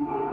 Yeah.